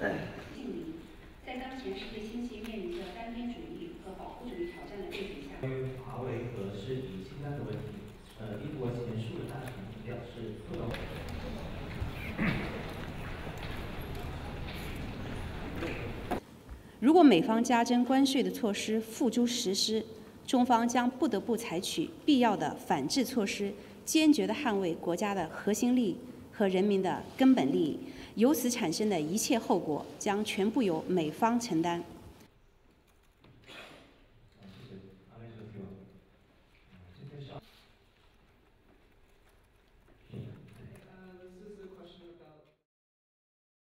在当前世界经济面临的单边主义和保护主义挑战的背景下，关于华为和制以清单的问题，呃，英国前首相表示不。如果美方加征关税的措施付诸实施，中方将不得不采取必要的反制措施，坚决的捍卫国家的核心利益。和人民的根本利益。由此产生的一切后果，将全部由美方承担。